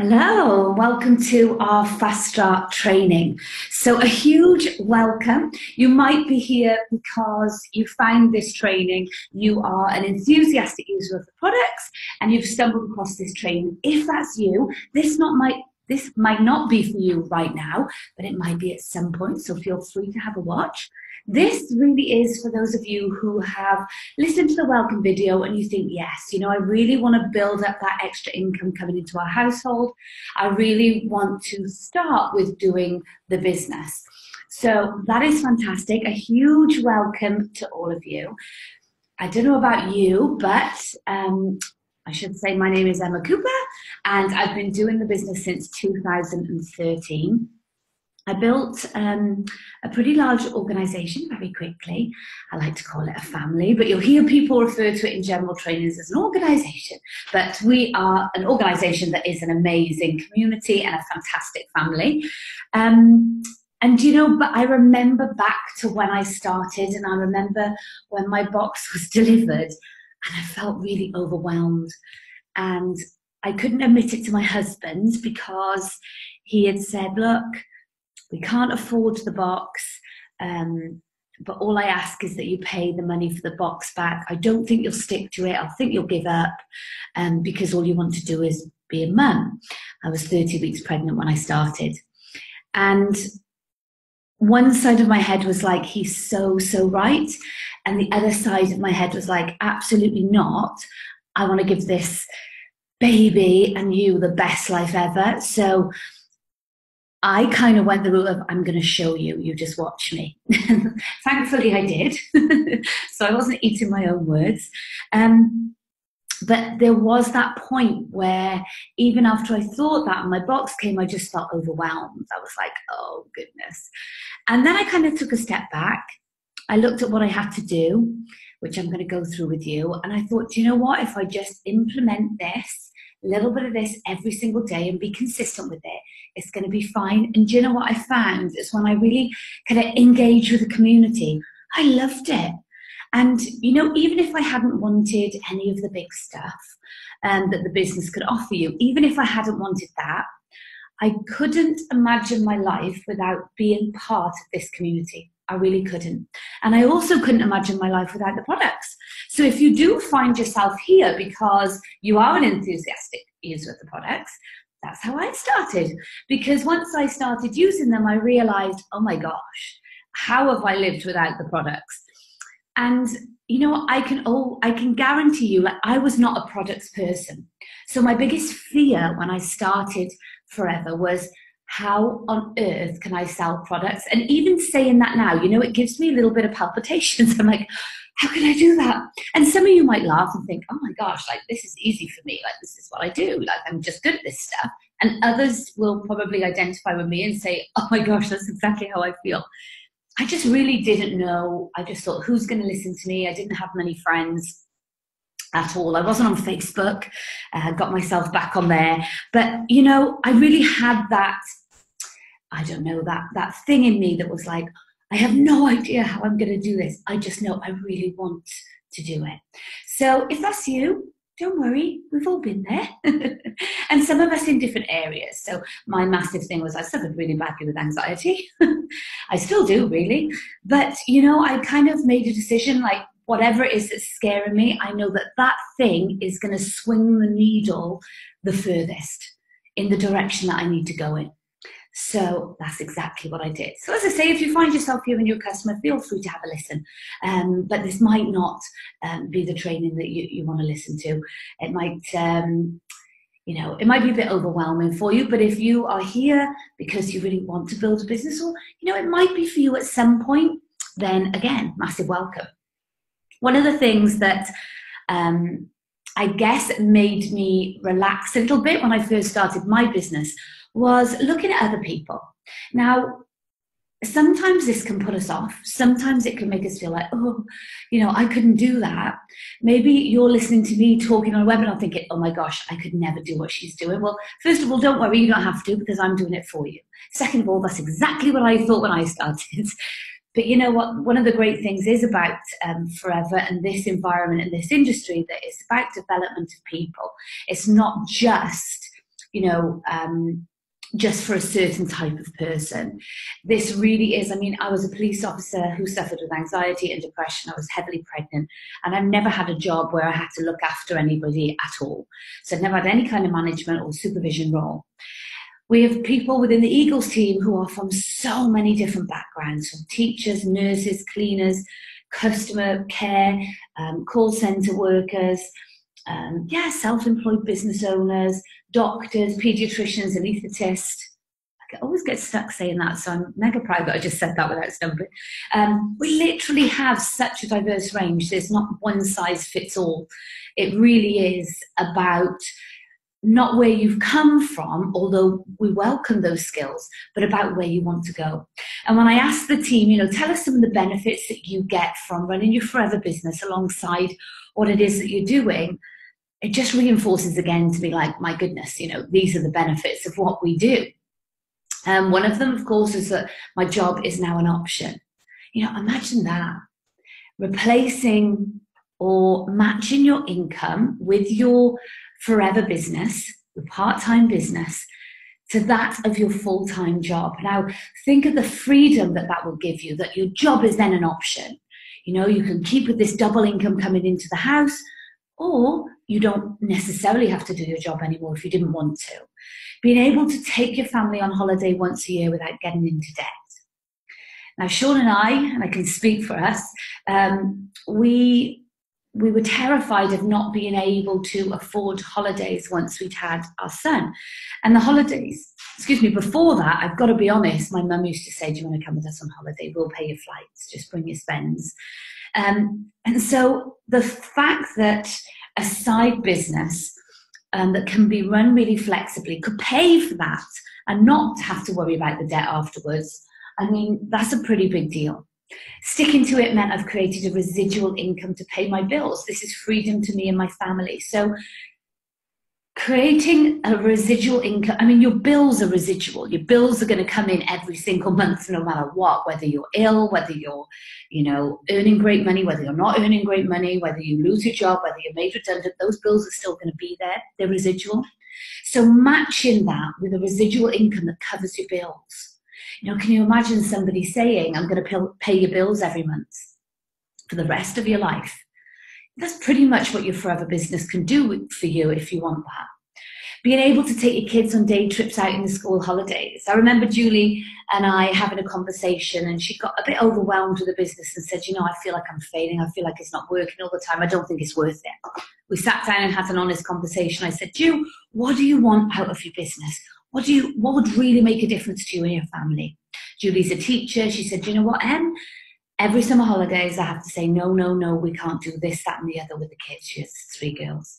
Hello, welcome to our Fast Start training. So, a huge welcome. You might be here because you found this training, you are an enthusiastic user of the products, and you've stumbled across this training. If that's you, this not might this might not be for you right now, but it might be at some point. So feel free to have a watch. This really is for those of you who have listened to the welcome video and you think, yes, you know, I really want to build up that extra income coming into our household. I really want to start with doing the business. So that is fantastic. A huge welcome to all of you. I don't know about you, but um, I should say my name is Emma Cooper and I've been doing the business since 2013. I built um, a pretty large organization very quickly. I like to call it a family, but you'll hear people refer to it in general trainings as an organization. But we are an organization that is an amazing community and a fantastic family. Um, and you know, but I remember back to when I started, and I remember when my box was delivered, and I felt really overwhelmed. And I couldn't admit it to my husband because he had said, Look, we can't afford the box. Um, but all I ask is that you pay the money for the box back. I don't think you'll stick to it. I think you'll give up um, because all you want to do is be a mum. I was 30 weeks pregnant when I started. And one side of my head was like, he's so, so right. And the other side of my head was like, absolutely not. I want to give this baby and you the best life ever. So I kind of went the route of I'm going to show you, you just watch me. Thankfully, I did. so I wasn't eating my own words. Um, but there was that point where even after I thought that and my box came, I just felt overwhelmed. I was like, oh goodness. And then I kind of took a step back. I looked at what I had to do, which I'm going to go through with you. And I thought, you know what? If I just implement this, a little bit of this every single day and be consistent with it, it's going to be fine. And you know what I found is when I really kind of engage with the community, I loved it. And, you know, even if I hadn't wanted any of the big stuff um, that the business could offer you, even if I hadn't wanted that, I couldn't imagine my life without being part of this community. I really couldn't. And I also couldn't imagine my life without the products. So if you do find yourself here because you are an enthusiastic user of the products, that's how I started. Because once I started using them, I realized, oh my gosh, how have I lived without the products? And you know, I can oh, I can guarantee you, like I was not a products person. So my biggest fear when I started Forever was how on earth can I sell products? And even saying that now, you know, it gives me a little bit of palpitations. I'm like, how can I do that? And some of you might laugh and think, oh my gosh, like this is easy for me. Like this is what I do. Like I'm just good at this stuff. And others will probably identify with me and say, oh my gosh, that's exactly how I feel. I just really didn't know. I just thought, who's going to listen to me? I didn't have many friends at all. I wasn't on Facebook. Uh, got myself back on there. But, you know, I really had that, I don't know, that, that thing in me that was like, I have no idea how I'm going to do this. I just know I really want to do it. So if that's you, don't worry, we've all been there. and some of us in different areas. So my massive thing was I suffered really badly with anxiety. I still do, really. But, you know, I kind of made a decision like, whatever it is that's scaring me, I know that that thing is going to swing the needle the furthest in the direction that I need to go in. So that's exactly what I did. So as I say, if you find yourself here and you're a customer, feel free to have a listen. Um, but this might not um, be the training that you, you want to listen to. It might, um, you know, it might be a bit overwhelming for you. But if you are here because you really want to build a business, or you know, it might be for you at some point. Then again, massive welcome. One of the things that um, I guess made me relax a little bit when I first started my business was looking at other people. Now, sometimes this can put us off. Sometimes it can make us feel like, oh, you know, I couldn't do that. Maybe you're listening to me talking on a webinar thinking, oh my gosh, I could never do what she's doing. Well, first of all, don't worry, you don't have to because I'm doing it for you. Second of all, that's exactly what I thought when I started. But you know what? One of the great things is about um, Forever and this environment and this industry that it's about development of people. It's not just you know, um, just for a certain type of person. This really is, I mean, I was a police officer who suffered with anxiety and depression. I was heavily pregnant, and I've never had a job where I had to look after anybody at all. So I've never had any kind of management or supervision role. We have people within the Eagles team who are from so many different backgrounds from teachers, nurses, cleaners, customer care, um, call centre workers, um, yeah, self employed business owners, doctors, pediatricians, anaesthetists. I always get stuck saying that, so I'm mega proud that I just said that without stumbling. Um, we literally have such a diverse range. There's not one size fits all. It really is about not where you've come from, although we welcome those skills, but about where you want to go. And when I asked the team, you know, tell us some of the benefits that you get from running your forever business alongside what it is that you're doing, it just reinforces again to me like, my goodness, you know, these are the benefits of what we do. Um, one of them, of course, is that my job is now an option. You know, imagine that replacing or matching your income with your forever business, your part time business, to that of your full time job. Now, think of the freedom that that will give you, that your job is then an option. You know, you can keep with this double income coming into the house, or you don't necessarily have to do your job anymore if you didn't want to. Being able to take your family on holiday once a year without getting into debt. Now, Sean and I, and I can speak for us, um, we we were terrified of not being able to afford holidays once we'd had our son. And the holidays, excuse me, before that, I've got to be honest, my mum used to say, Do you want to come with us on holiday? We'll pay your flights, just bring your spends. Um, and so the fact that a side business um, that can be run really flexibly could pay for that and not have to worry about the debt afterwards, I mean, that's a pretty big deal. Sticking to it meant I've created a residual income to pay my bills. This is freedom to me and my family. So creating a residual income i mean your bills are residual. Your bills are going to come in every single month no matter what whether you're ill whether you're you know earning great money whether you're not earning great money whether you lose your job whether you're made redundant those bills are still going to be there. They're residual. So matching that with a residual income that covers your bills. You know can you imagine somebody saying i'm going to pay your bills every month for the rest of your life that's pretty much what your forever business can do for you if you want that. Being able to take your kids on day trips out in the school holidays. I remember Julie and I having a conversation, and she got a bit overwhelmed with the business and said, You know, I feel like I'm failing. I feel like it's not working all the time. I don't think it's worth it. We sat down and had an honest conversation. I said, Ju, what do you want out of your business? What do you what would really make a difference to you and your family? Julie's a teacher. She said, you know what, Em? Every summer holidays, I have to say, no, no, no, we can't do this, that, and the other with the kids. She has three girls.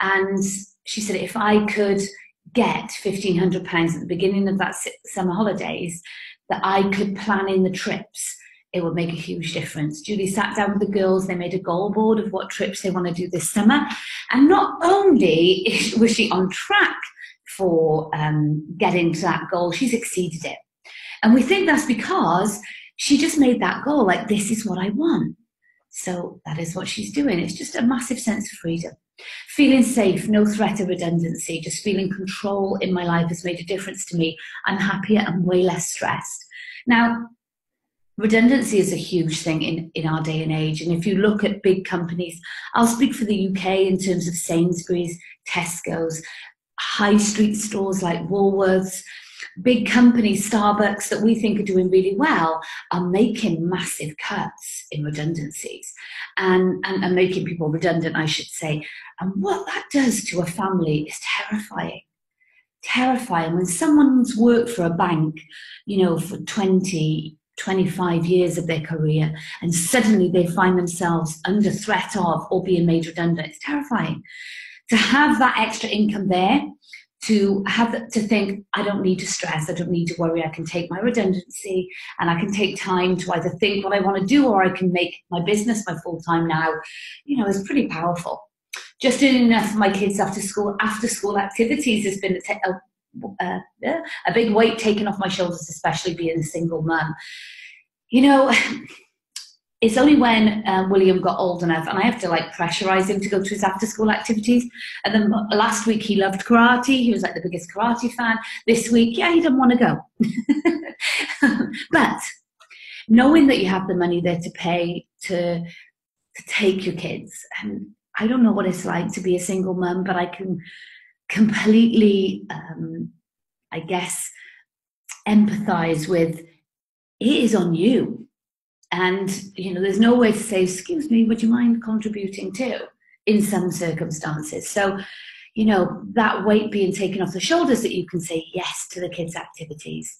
And she said, if I could get £1,500 at the beginning of that summer holidays, that I could plan in the trips, it would make a huge difference. Julie sat down with the girls, they made a goal board of what trips they want to do this summer. And not only was she on track for um, getting to that goal, she's exceeded it. And we think that's because she just made that goal like, this is what I want. So that is what she's doing. It's just a massive sense of freedom. Feeling safe, no threat of redundancy, just feeling control in my life has made a difference to me. I'm happier and way less stressed. Now, redundancy is a huge thing in, in our day and age. And if you look at big companies, I'll speak for the UK in terms of Sainsbury's, Tesco's, high street stores like Woolworths, big companies, Starbucks, that we think are doing really well, are making massive cuts in redundancies and, and, and making people redundant, I should say. And what that does to a family is terrifying. Terrifying. When someone's worked for a bank, you know, for 20, 25 years of their career and suddenly they find themselves under threat of or being made redundant, it's terrifying. To have that extra income there to have to think i don't need to stress. I don't need to worry. I can take my redundancy and i can take time to either think what i want to do or i can make my business my full time now. You know is pretty powerful. Just doing enough for my kids after school after school activities has been a, uh, a big weight taken off my shoulders especially being a single mum. You know it's only when um, William got old enough and I have to like pressurize him to go to his after school activities. And then last week he loved karate. He was like the biggest karate fan. This week, yeah, he didn't want to go. but knowing that you have the money there to pay to, to take your kids, and I don't know what it's like to be a single mum, but I can completely, um, I guess, empathize with it is on you and, you know, there's no way to say, excuse me, would you mind contributing too in some circumstances? So, you know, that weight being taken off the shoulders that you can say yes to the kids' activities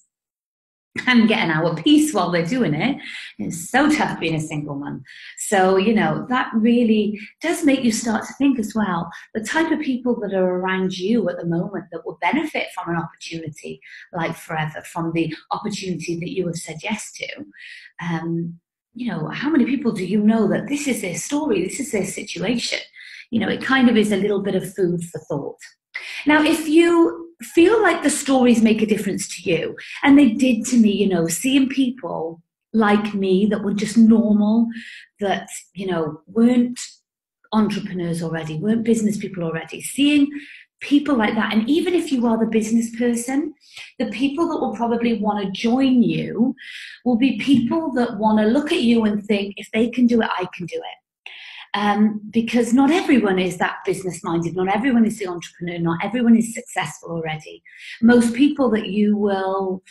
and get an hour peace while they're doing it. It's so tough being a single mum. So, you know, that really does make you start to think as well the type of people that are around you at the moment that will benefit from an opportunity like Forever, from the opportunity that you have said yes to. Um, you know, how many people do you know that this is their story, this is their situation? You know, it kind of is a little bit of food for thought. Now, if you feel like the stories make a difference to you, and they did to me, you know, seeing people like me that were just normal, that, you know, weren't entrepreneurs already, weren't business people already, seeing people like that, and even if you are the business person, the people that will probably want to join you will be people that want to look at you and think, if they can do it, I can do it. Um, because not everyone is that business minded, not everyone is the entrepreneur, not everyone is successful already. Most people that you will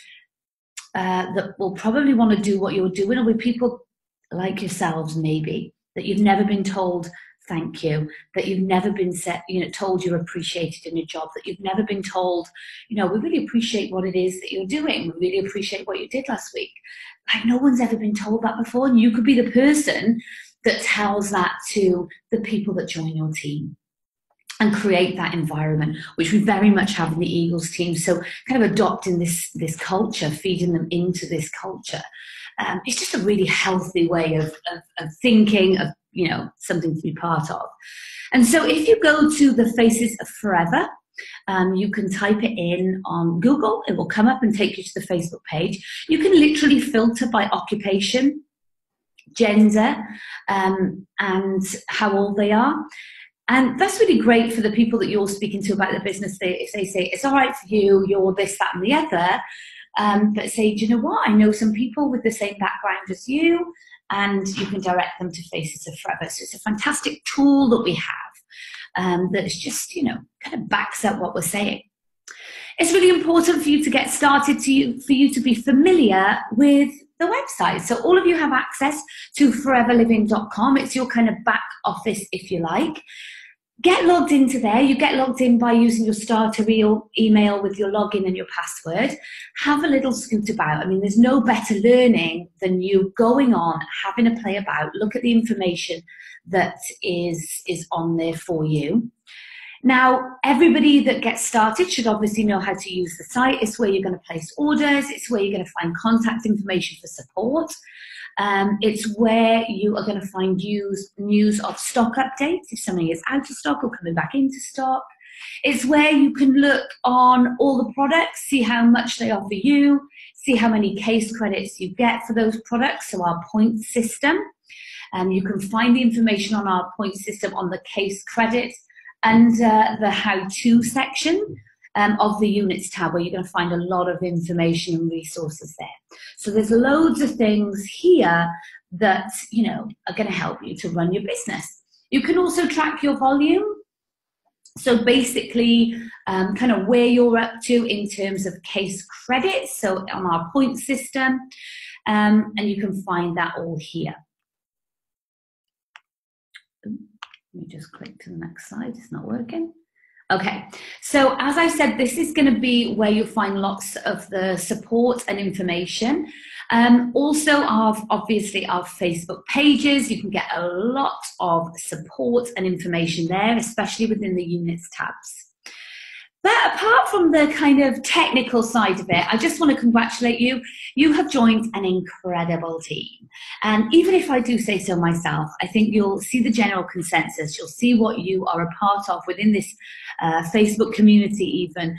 uh, that will probably want to do what you're doing will be people like yourselves, maybe that you've never been told thank you, that you've never been set, you know, told you're appreciated in your job, that you've never been told, you know, we really appreciate what it is that you're doing. We really appreciate what you did last week. Like no one's ever been told that before, and you could be the person that tells that to the people that join your team and create that environment, which we very much have in the Eagles team. So kind of adopting this, this culture, feeding them into this culture. Um, it's just a really healthy way of, of, of thinking, of, you know, something to be part of. And so if you go to the Faces of Forever, um, you can type it in on Google. It will come up and take you to the Facebook page. You can literally filter by occupation gender, um, and how old they are. And that's really great for the people that you're speaking to about the business. They, if they say, it's all right for you, you're this, that, and the other, um, but say, do you know what? I know some people with the same background as you, and you can direct them to Faces of Forever. So it's a fantastic tool that we have um, that is just, you know, kind of backs up what we're saying. It's really important for you to get started, to you, for you to be familiar with the website. So all of you have access to foreverliving.com. It's your kind of back office, if you like. Get logged into there. You get logged in by using your starter email with your login and your password. Have a little scoot about. I mean, there's no better learning than you going on, having a play about, look at the information that is, is on there for you. Now, everybody that gets started should obviously know how to use the site. It's where you're going to place orders, it's where you're going to find contact information for support. Um, it's where you are going to find news, news of stock updates if something is out of stock or coming back into stock. It's where you can look on all the products, see how much they offer you, see how many case credits you get for those products, so our point system. And you can find the information on our point system on the case credit under the how-to section um, of the units tab where you're going to find a lot of information and resources there. So there's loads of things here that, you know, are going to help you to run your business. You can also track your volume. So basically, um, kind of where you're up to in terms of case credits. So on our point system, um, and you can find that all here. Let me just click to the next slide. It's not working. Okay, so as I said, this is going to be where you'll find lots of the support and information. Um, also, our, obviously, our Facebook pages. You can get a lot of support and information there, especially within the units tabs. But apart from the kind of technical side of it, I just want to congratulate you. You have joined an incredible team. And even if I do say so myself, I think you'll see the general consensus. You'll see what you are a part of within this uh, Facebook community, even.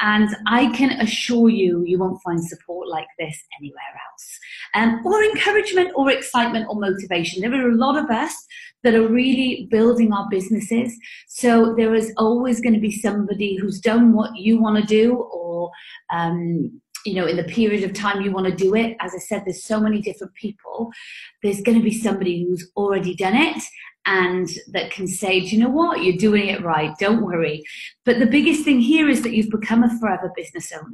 And I can assure you, you won't find support like this anywhere else. Um, or encouragement, or excitement, or motivation. There are a lot of us that are really building our businesses. So there is always going to be somebody who's done what you want to do, or um, you know, in the period of time you want to do it. As I said, there's so many different people. There's going to be somebody who's already done it and that can say, do you know what? You're doing it right. Don't worry. But the biggest thing here is that you've become a forever business owner.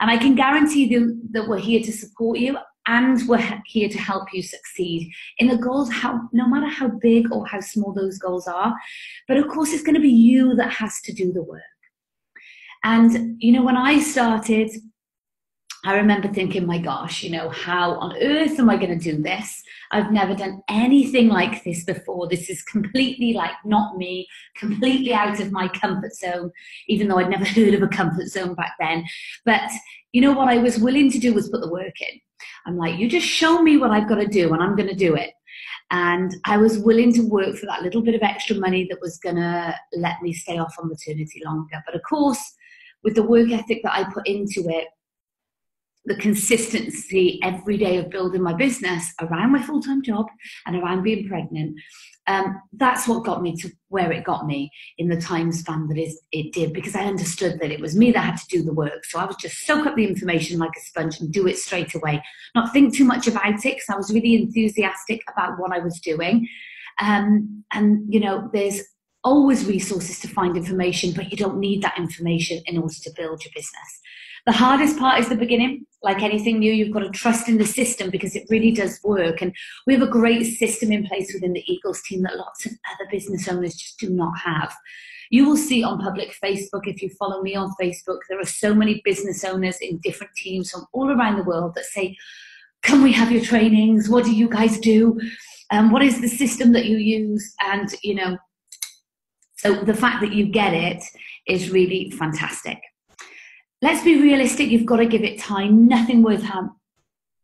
And I can guarantee you that we're here to support you and we're here to help you succeed in the goals, how, no matter how big or how small those goals are. But of course, it's going to be you that has to do the work. And, you know, when I started, I remember thinking, my gosh, you know, how on earth am I going to do this? I've never done anything like this before. This is completely like not me, completely out of my comfort zone, even though I'd never heard of a comfort zone back then. But you know what I was willing to do was put the work in. I'm like, you just show me what I've got to do and I'm going to do it. And I was willing to work for that little bit of extra money that was going to let me stay off on maternity longer. But of course, with the work ethic that I put into it, the consistency every day of building my business around my full time job and around being pregnant. Um, that's what got me to where it got me in the time span that is, it did because I understood that it was me that had to do the work. So I would just soak up the information like a sponge and do it straight away, not think too much about it because I was really enthusiastic about what I was doing. Um, and, you know, there's always resources to find information, but you don't need that information in order to build your business. The hardest part is the beginning. Like anything new, you've got to trust in the system because it really does work. And we have a great system in place within the Eagles team that lots of other business owners just do not have. You will see on public Facebook, if you follow me on Facebook, there are so many business owners in different teams from all around the world that say, Can we have your trainings? What do you guys do? Um, what is the system that you use? And, you know, so the fact that you get it is really fantastic let's be realistic, you've got to give it time. Nothing worth ha-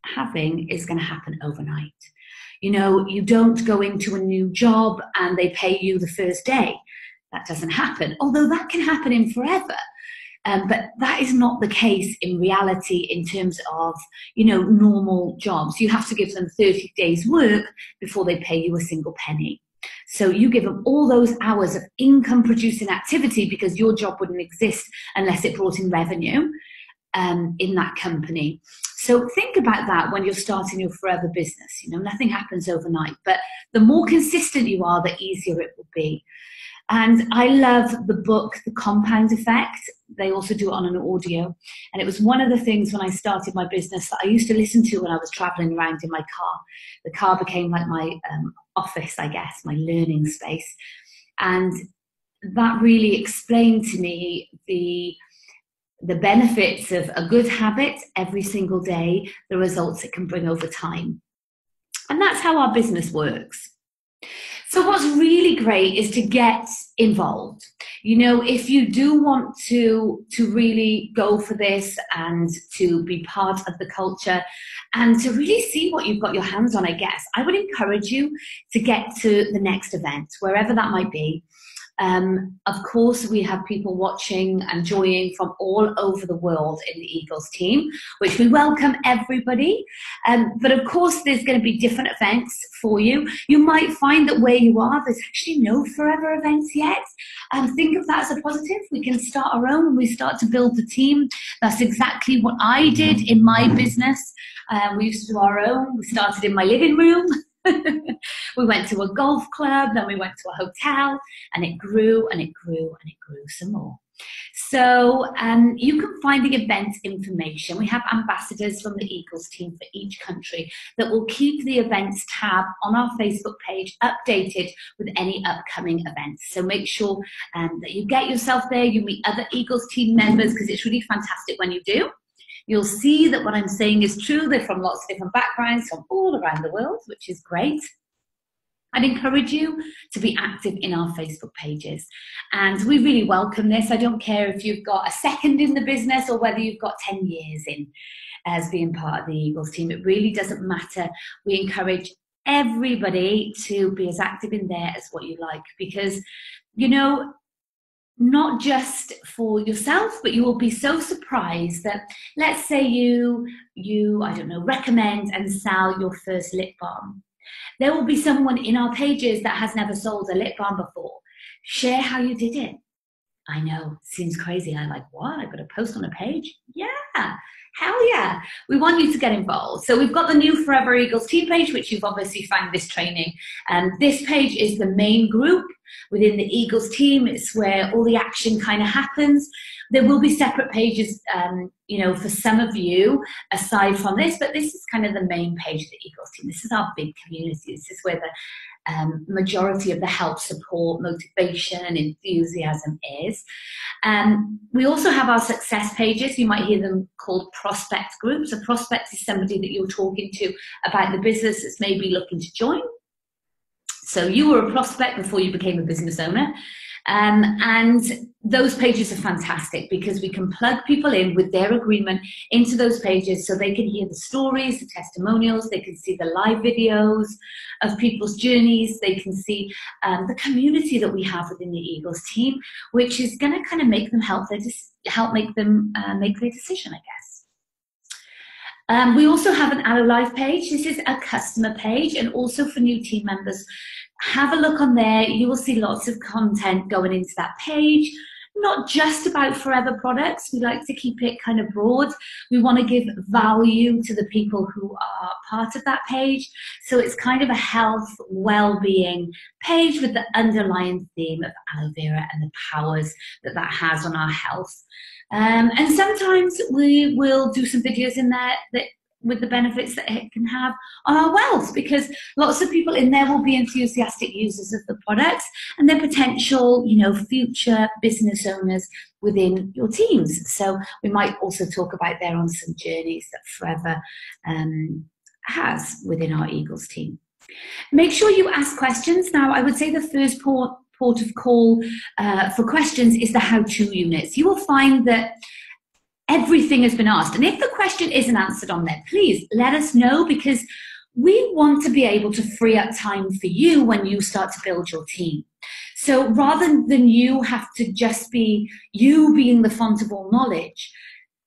having is going to happen overnight. You know, you don't go into a new job and they pay you the first day. That doesn't happen, although that can happen in forever. Um, but that is not the case in reality in terms of, you know, normal jobs. You have to give them 30 days work before they pay you a single penny. So you give them all those hours of income producing activity because your job wouldn't exist unless it brought in revenue um, in that company. So think about that when you're starting your forever business. You know, nothing happens overnight, but the more consistent you are, the easier it will be. And I love the book, The Compound Effect. They also do it on an audio. And it was one of the things when I started my business that I used to listen to when I was traveling around in my car. The car became like my um, office, I guess, my learning space. And that really explained to me the the benefits of a good habit every single day, the results it can bring over time. And that's how our business works. So, what's really great is to get involved. You know, if you do want to to really go for this and to be part of the culture and to really see what you've got your hands on, I guess I would encourage you to get to the next event, wherever that might be. Um, of course, we have people watching and joining from all over the world in the Eagles team, which we welcome everybody. Um, but of course, there's going to be different events for you. You might find that where you are, there's actually no forever events yet. Um, think of that as a positive. We can start our own and we start to build the team. That's exactly what I did in my business. Um, we used to do our own. We started in my living room. we went to a golf club, then we went to a hotel, and it grew and it grew and it grew some more. So um, you can find the event information. We have ambassadors from the Eagles team for each country that will keep the events tab on our Facebook page updated with any upcoming events. So make sure um, that you get yourself there, you meet other Eagles team members because it's really fantastic when you do. You'll see that what I'm saying is true. They're from lots of different backgrounds from all around the world, which is great. I'd encourage you to be active in our Facebook pages. And we really welcome this. I don't care if you've got a second in the business or whether you've got 10 years in as being part of the Eagles team. It really doesn't matter. We encourage everybody to be as active in there as what you like because, you know, not just for yourself, but you will be so surprised that let's say you you I don't know recommend and sell your first lip balm. There will be someone in our pages that has never sold a lip balm before. Share how you did it. I know, seems crazy. I'm like, what? I've got to post on a page? Yeah, hell yeah. We want you to get involved. So we've got the new Forever Eagles team page, which you've obviously found this training. And um, this page is the main group within the Eagles team. It's where all the action kind of happens. There will be separate pages, um, you know, for some of you aside from this, but this is kind of the main page of the Eagles team. This is our big community. This is where the um, majority of the help, support, motivation, and enthusiasm is. Um, we also have our success pages. You might hear them called prospect groups. A prospect is somebody that you're talking to about the business that's maybe looking to join. So you were a prospect before you became a business owner. Um, and those pages are fantastic because we can plug people in with their agreement into those pages so they can hear the stories, the testimonials, they can see the live videos of people's journeys, they can see um, the community that we have within the Eagles team, which is going to kind of make them help their help make them uh, make their decision, I guess. Um, we also have an Aloe Live page. This is a customer page and also for new team members have a look on there. You will see lots of content going into that page. Not just about forever products. We like to keep it kind of broad. We want to give value to the people who are part of that page. So it's kind of a health, well-being page with the underlying theme of aloe vera and the powers that that has on our health. Um, and sometimes we will do some videos in there that with the benefits that it can have on our wealth because lots of people in there will be enthusiastic users of the products and they're potential you know future business owners within your teams. So we might also talk about there on some journeys that forever um, has within our eagles team. Make sure you ask questions. Now i would say the first port port of call uh, for questions is the how-to units. You will find that everything has been asked. And if the question isn't answered on there, please let us know because we want to be able to free up time for you when you start to build your team. So rather than you have to just be you being the font of all knowledge,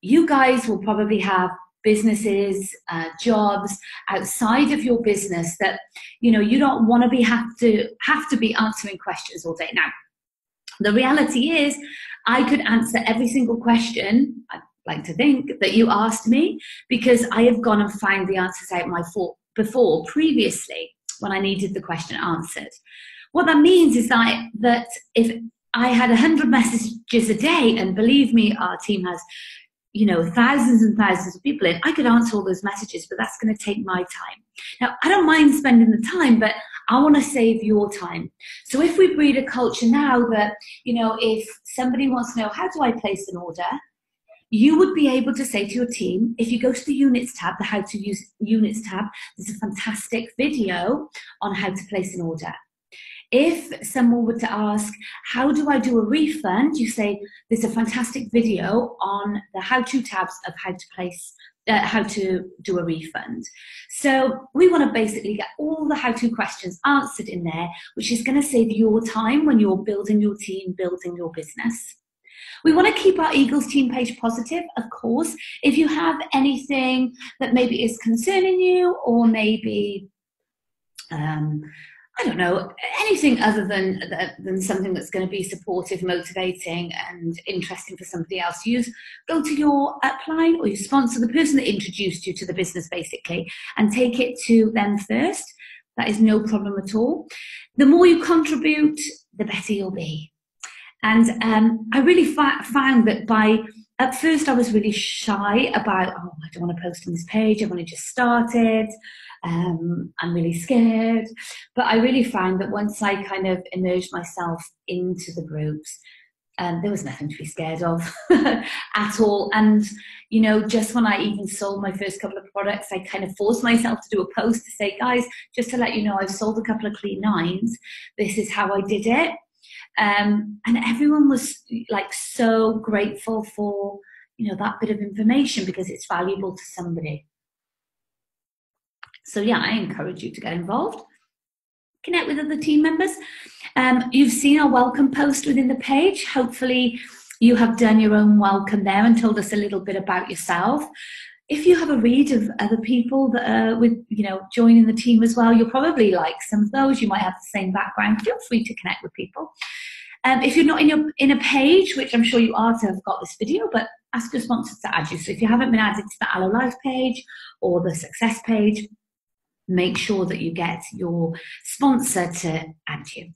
you guys will probably have businesses, uh, jobs outside of your business that you know you don't want to be have to have to be answering questions all day. Now, the reality is, I could answer every single question like to think that you asked me because I have gone and found the answers out my for, before previously when I needed the question answered. What that means is that, that if I had 100 messages a day, and believe me, our team has you know, thousands and thousands of people in, I could answer all those messages, but that's going to take my time. Now, I don't mind spending the time, but I want to save your time. So if we breed a culture now that, you know, if somebody wants to know, how do I place an order? You would be able to say to your team, if you go to the units tab, the how to use units tab, there's a fantastic video on how to place an order. If someone were to ask, how do I do a refund? You say, there's a fantastic video on the how to tabs of how to place uh, how to do a refund. So we want to basically get all the how-to questions answered in there, which is going to save your time when you're building your team, building your business. We want to keep our Eagles team page positive, of course. If you have anything that maybe is concerning you, or maybe, um, I don't know, anything other than than something that's going to be supportive, motivating, and interesting for somebody else, use go to your upline or your sponsor, the person that introduced you to the business, basically, and take it to them first. That is no problem at all. The more you contribute, the better you'll be. And um, I really fa- found that by, at first, I was really shy about, oh, I don't want to post on this page, I've only just started, um, I'm really scared. But I really found that once I kind of immersed myself into the groups, um, there was nothing to be scared of at all. And, you know, just when I even sold my first couple of products, I kind of forced myself to do a post to say, guys, just to let you know, I've sold a couple of clean nines. This is how I did it. Um, and everyone was like so grateful for, you know, that bit of information because it's valuable to somebody. So yeah, I encourage you to get involved, connect with other team members. Um, you've seen our welcome post within the page. Hopefully, you have done your own welcome there and told us a little bit about yourself. If you have a read of other people that are with, you know, joining the team as well, you'll probably like some of those. You might have the same background. Feel free to connect with people. Um, if you're not in your in a page, which I'm sure you are to have got this video, but ask your sponsors to add you. So if you haven't been added to the Aloe Life page or the Success page, make sure that you get your sponsor to add you.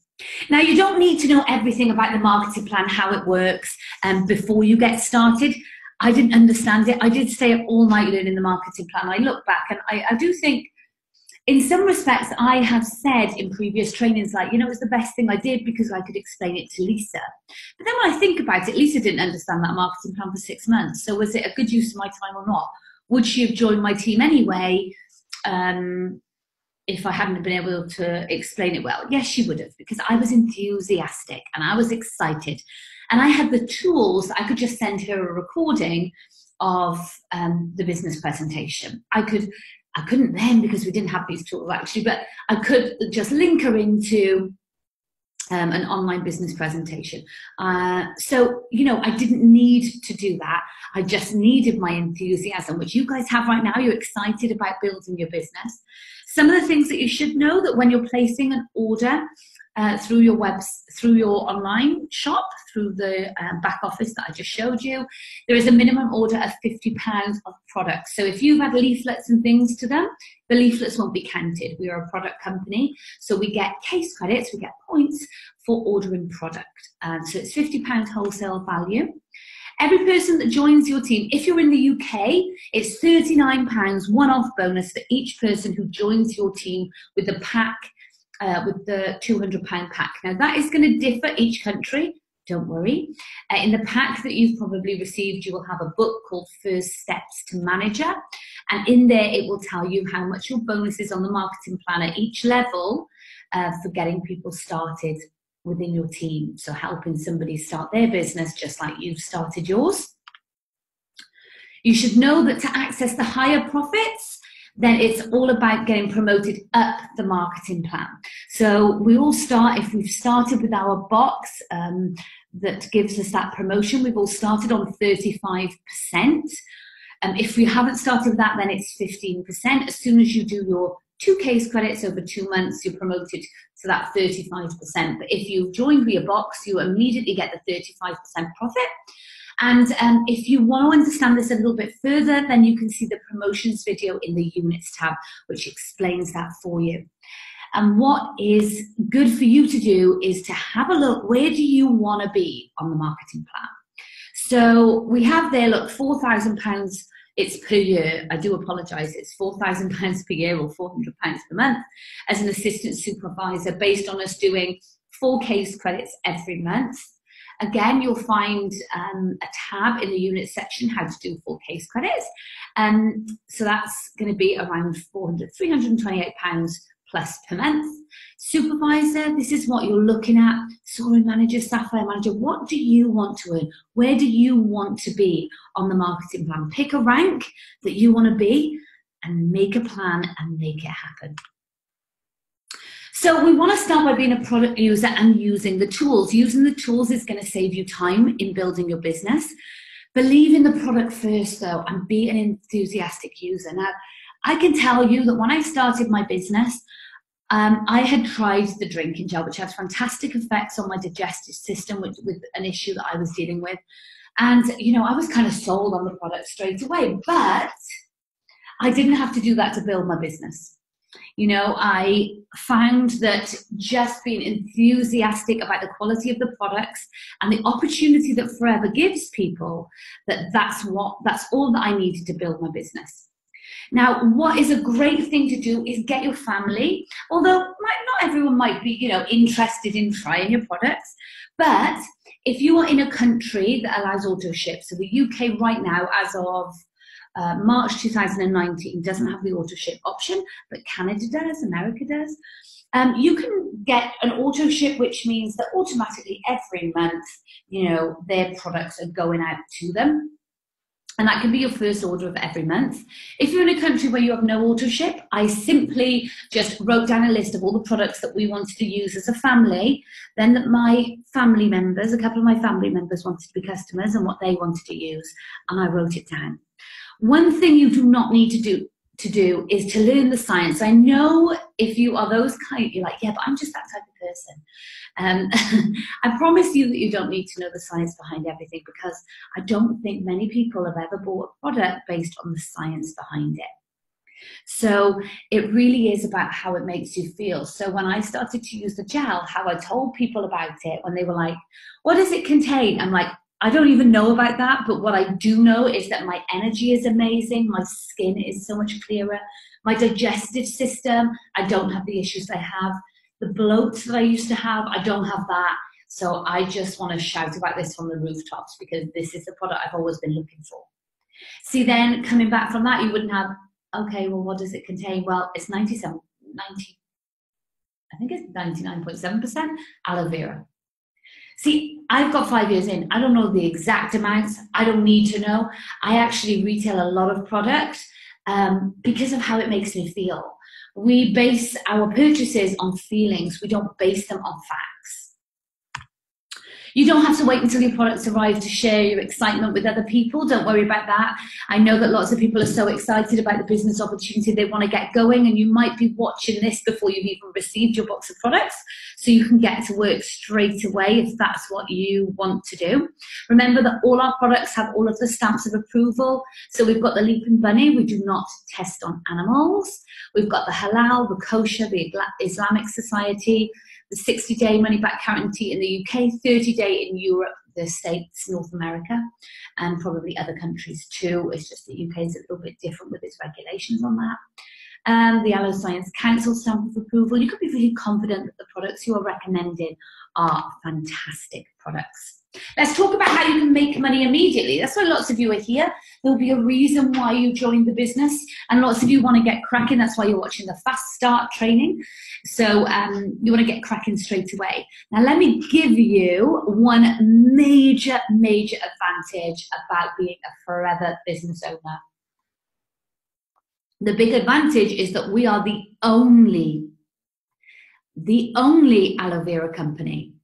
Now, you don't need to know everything about the marketing plan, how it works, um, before you get started. I didn't understand it. I did stay up all night learning the marketing plan. I look back and I, I do think, in some respects, I have said in previous trainings, like, you know, it was the best thing I did because I could explain it to Lisa. But then when I think about it, Lisa didn't understand that marketing plan for six months. So was it a good use of my time or not? Would she have joined my team anyway? Um, if I hadn't been able to explain it well? Yes, she would have, because I was enthusiastic and I was excited. And I had the tools, I could just send her a recording of um, the business presentation. I could, I couldn't then because we didn't have these tools actually, but I could just link her into um, an online business presentation. Uh, so, you know, I didn't need to do that. I just needed my enthusiasm, which you guys have right now. You're excited about building your business. Some of the things that you should know that when you're placing an order uh, through your webs, through your online shop, through the um, back office that I just showed you, there is a minimum order of £50 of products. So if you've had leaflets and things to them, the leaflets won't be counted. We are a product company, so we get case credits, we get points for ordering product. Um, so it's £50 wholesale value. Every person that joins your team, if you're in the UK, it's £39 one off bonus for each person who joins your team with the pack, uh, with the £200 pack. Now, that is going to differ each country. Don't worry. Uh, in the pack that you've probably received, you will have a book called First Steps to Manager. And in there, it will tell you how much your bonus is on the marketing plan at each level uh, for getting people started within your team. So helping somebody start their business just like you've started yours. You should know that to access the higher profits, then it's all about getting promoted up the marketing plan. So we all start, if we've started with our box um, that gives us that promotion, we've all started on 35%. Um, if we haven't started with that, then it's 15%. As soon as you do your two case credits over two months, you're promoted to that 35%. But if you've join via box, you immediately get the 35% profit. And um, if you want to understand this a little bit further, then you can see the promotions video in the units tab, which explains that for you. And what is good for you to do is to have a look where do you want to be on the marketing plan? So we have there, look, £4,000 it's per year. I do apologise. It's four thousand pounds per year or four hundred pounds per month as an assistant supervisor, based on us doing four case credits every month. Again, you'll find um, a tab in the unit section how to do full case credits. Um, so that's going to be around 400, 328 pounds plus per month. Supervisor, this is what you're looking at. Sorry, manager, sapphire manager, what do you want to earn? Where do you want to be on the marketing plan? Pick a rank that you want to be and make a plan and make it happen. So we want to start by being a product user and using the tools. Using the tools is going to save you time in building your business. Believe in the product first though and be an enthusiastic user. Now, I can tell you that when I started my business, um, I had tried the drinking gel, which has fantastic effects on my digestive system, with, with an issue that I was dealing with. And, you know, I was kind of sold on the product straight away, but I didn't have to do that to build my business. You know, I found that just being enthusiastic about the quality of the products and the opportunity that Forever gives people, that that's what, that's all that I needed to build my business. Now, what is a great thing to do is get your family, although not everyone might be, you know, interested in trying your products, but if you are in a country that allows auto ship, so the UK right now, as of uh, March 2019, doesn't have the auto ship option, but Canada does, America does. Um, you can get an auto ship, which means that automatically every month, you know, their products are going out to them. and that can be your first order of every month. If you're in a country where you have no auto ship, I simply just wrote down a list of all the products that we wanted to use as a family. Then that my family members, a couple of my family members wanted to be customers and what they wanted to use, and I wrote it down. One thing you do not need to do to do is to learn the science. I know if you are those kind, you're like, yeah, but I'm just that type of person. Um, I promise you that you don't need to know the science behind everything because I don't think many people have ever bought a product based on the science behind it. So it really is about how it makes you feel. So when I started to use the gel, how I told people about it when they were like, what does it contain? I'm like, I don't even know about that, but what I do know is that my energy is amazing, my skin is so much clearer, my digestive system, I don't have the issues I have. The bloats that I used to have, I don't have that. So I just want to shout about this from the rooftops because this is the product I've always been looking for. See, then coming back from that, you wouldn't have, okay, well, what does it contain? Well, it's 97, 90, I think it's 99.7% aloe vera. See, I've got five years in. I don't know the exact amounts. I don't need to know. I actually retail a lot of product um, because of how it makes me feel. We base our purchases on feelings. We don't base them on facts. You don't have to wait until your products arrive to share your excitement with other people. Don't worry about that. I know that lots of people are so excited about the business opportunity, they want to get going, and you might be watching this before you've even received your box of products. So you can get to work straight away if that's what you want to do. Remember that all our products have all of the stamps of approval. So we've got the Leaping Bunny, we do not test on animals. We've got the Halal, the Kosher, the Islamic Society the 60 day money back guarantee in the UK, 30 day in Europe, the States, North America, and probably other countries too. It's just the UK is a little bit different with its regulations on that. And the Aloe Science Council stamp of approval. You could be really confident that the products you are recommending are fantastic products. Let's talk about how you can make money immediately. That's why lots of you are here. There'll be a reason why you joined the business, and lots of you want to get cracking. That's why you're watching the Fast Start training. So um, you want to get cracking straight away. Now, let me give you one major, major advantage about being a forever business owner. The big advantage is that we are the only, the only aloe vera company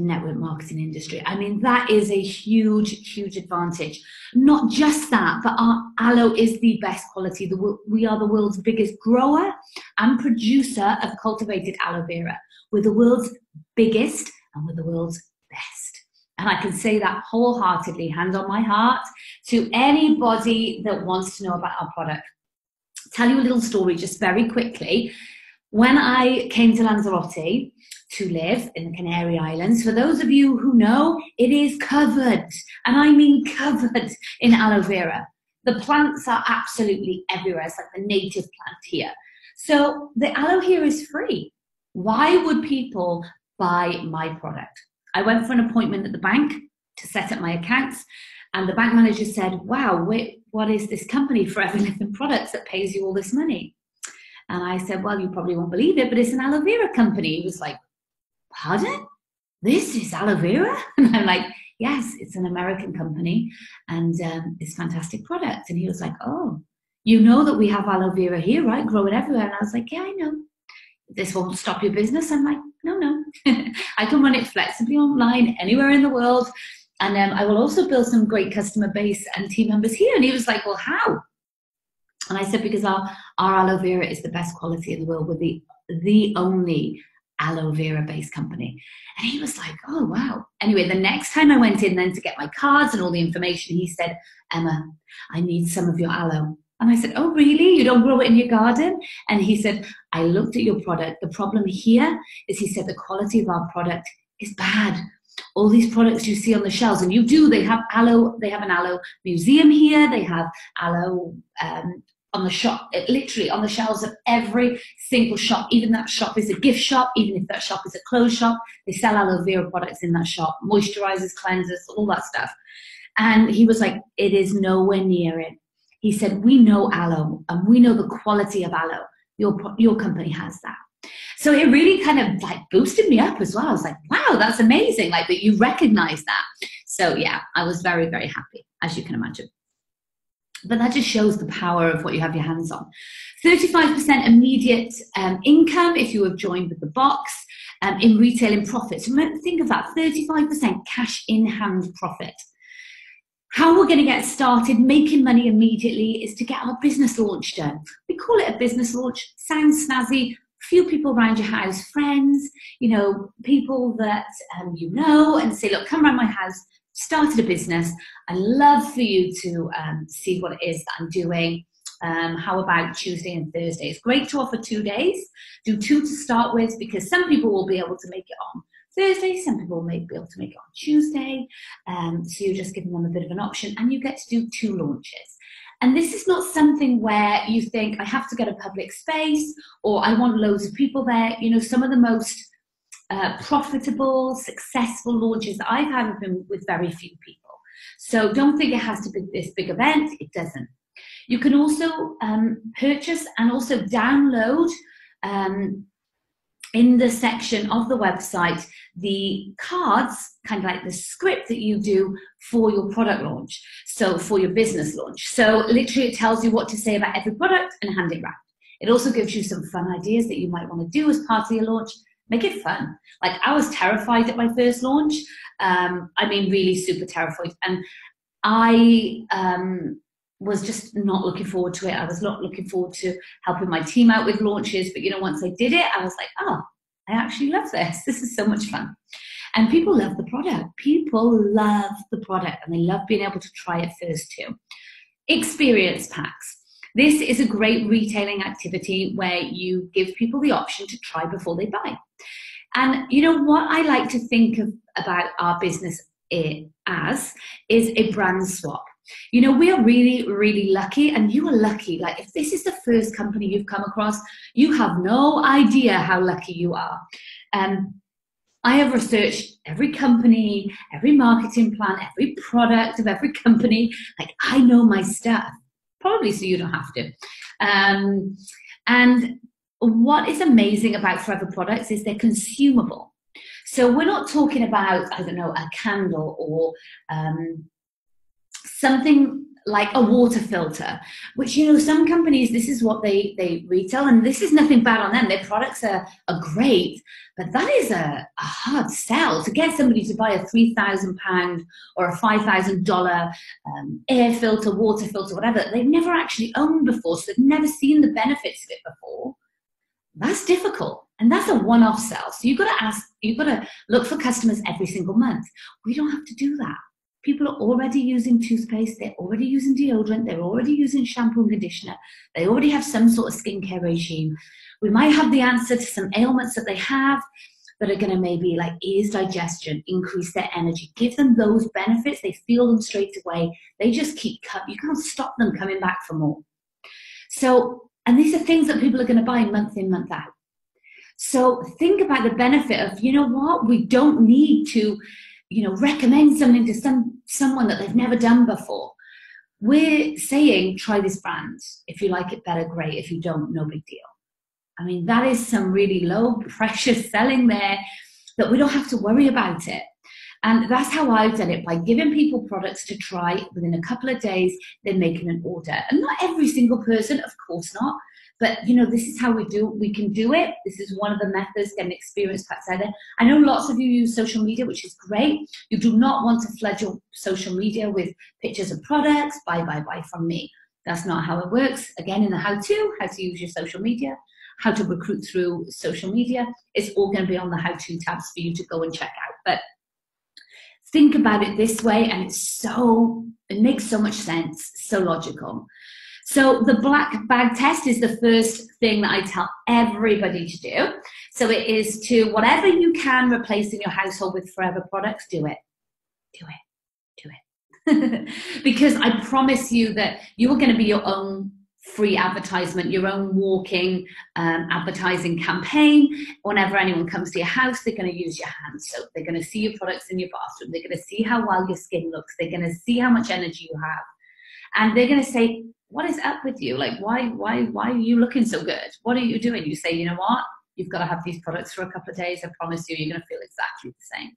network marketing industry. I mean, that is a huge, huge advantage. Not just that, but our aloe is the best quality. The, we are the world's biggest grower and producer of cultivated aloe vera. We're the world's biggest and we're the world's best. And I can say that wholeheartedly, hand on my heart, to anybody that wants to know about our product. Tell you a little story just very quickly. When I came to Lanzarote, to live in the Canary Islands. For those of you who know, it is covered, and I mean covered in aloe vera. The plants are absolutely everywhere. It's like the native plant here. So the aloe here is free. Why would people buy my product? I went for an appointment at the bank to set up my accounts, and the bank manager said, Wow, what is this company, Forever Living Products, that pays you all this money? And I said, Well, you probably won't believe it, but it's an aloe vera company. He was like, pardon? This is aloe vera? And I'm like, yes, it's an American company and um, it's fantastic product. And he was like, oh, you know that we have aloe vera here, right? Grow it everywhere. And I was like, yeah, I know. This won't stop your business. I'm like, no, no. I can run it flexibly online anywhere in the world. And um, I will also build some great customer base and team members here. And he was like, well, how? And I said, because our, our aloe vera is the best quality in the world. We're the, the only aloe vera based company. And he was like, oh, wow. Anyway, the next time I went in then to get my cards and all the information, he said, Emma, I need some of your aloe. And I said, oh, really? You don't grow it in your garden? And he said, I looked at your product. The problem here is he said the quality of our product is bad. All these products you see on the shelves, and you do, they have aloe, they have an aloe museum here, they have aloe um, on the shop, literally on the shelves of every single shop. Even that shop is a gift shop, even if that shop is a clothes shop, they sell aloe vera products in that shop, moisturizers, cleansers, all that stuff. And he was like, it is nowhere near it. He said, we know aloe and we know the quality of aloe. Your, your company has that. So it really kind of like boosted me up as well. I was like, wow, that's amazing. Like that you recognize that. So yeah, I was very, very happy, as you can imagine. But that just shows the power of what you have your hands on. 35% immediate um, income if you have joined with the box um, in retailing profits. Remember, think of that 35% cash in hand profit. How we're going to get started making money immediately is to get our business launch done. We call it a business launch, sounds snazzy. Few people around your house, friends, you know, people that um, you know, and say, look, come around my house, started a business. I love for you to um, see what it is that I'm doing. Um, how about Tuesday and Thursday? It's great to offer two days. Do two to start with because some people will be able to make it on Thursday, some people may be able to make it on Tuesday. Um, so you're just giving them a bit of an option and you get to do two launches. And this is not something where you think, I have to get a public space or I want loads of people there. You know, some of the most uh, profitable, successful launches that I've had been with very few people. So don't think it has to be this big event, it doesn't. You can also um, purchase and also download um, in the section of the website the cards, kind of like the script that you do for your product launch, so for your business launch. So literally it tells you what to say about every product and hand it round. It also gives you some fun ideas that you might want to do as part of your launch. Make it fun. Like I was terrified at my first launch. Um, I mean, really super terrified. And I um, was just not looking forward to it. I was not looking forward to helping my team out with launches. But you know, once I did it, I was like, oh, I actually love this. This is so much fun. And people love the product. People love the product and they love being able to try it first too. Experience packs. This is a great retailing activity where you give people the option to try before they buy. And you know what I like to think of about our business as is a brand swap. You know, we are really, really lucky, and you are lucky. Like, if this is the first company you've come across, you have no idea how lucky you are. Um, I have researched every company, every marketing plan, every product of every company. Like, I know my stuff, probably so you don't have to. Um, and what is amazing about Forever products is they're consumable. So we're not talking about, I don't know, a candle or um, something like a water filter, which you know some companies this is what they they retail, and this is nothing bad on them. Their products are are great, but that is a, a hard sell to get somebody to buy a three thousand pound or a five thousand dollar um, air filter, water filter, whatever they've never actually owned before, so they've never seen the benefits of it before. That's difficult. And that's a one-off sell. So you've got to ask, you've got to look for customers every single month. We don't have to do that people are already using toothpaste, they're already using deodorant, they're already using shampoo and conditioner, they already have some sort of skincare regime. We might have the answer to some ailments that they have that are going to maybe like ease digestion, increase their energy, give them those benefits. They feel them straight away. They just keep cut. You can't stop them coming back for more. So, and these are things that people are going to buy month in, month out. So think about the benefit of, you know what, we don't need to you know, recommend something to some someone that they've never done before. We're saying try this brand. If you like it better, great. If you don't, no big deal. I mean, that is some really low pressure selling there that we don't have to worry about it. And that's how I've done it by giving people products to try within a couple of days, then making an order. And not every single person, of course not, but you know, this is how we do we can do it. This is one of the methods getting experience out there. I know lots of you use social media, which is great. You do not want to flood your social media with pictures of products, buy, buy, buy from me. That's not how it works. Again, in the how-to, how to use your social media, how to recruit through social media, it's all going to be on the how-to tabs for you to go and check out. But think about it this way, and it's so it makes so much sense, so logical. So the black bag test is the first thing that I tell everybody to do. So it is to whatever you can replace in your household with forever products, do it. Do it. Do it. because I promise you that you are going to be your own free advertisement, your own walking um, advertising campaign. Whenever anyone comes to your house, they're going to use your hand soap. They're going to see your products in your bathroom. They're going to see how well your skin looks. They're going to see how much energy you have. And they're going to say, what is up with you? Like, why, why, why are you looking so good? What are you doing? You say, you know what? You've got to have these products for a couple of days. I promise you, you're going to feel exactly the same.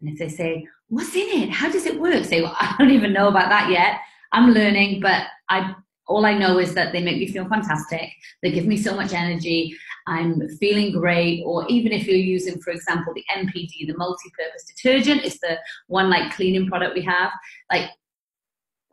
And if they say, what's in it? How does it work? Say, well, I don't even know about that yet. I'm learning, but I all I know is that they make me feel fantastic. They give me so much energy. I'm feeling great. Or even if you're using, for example, the MPD, the multi-purpose detergent, it's the one like cleaning product we have. Like,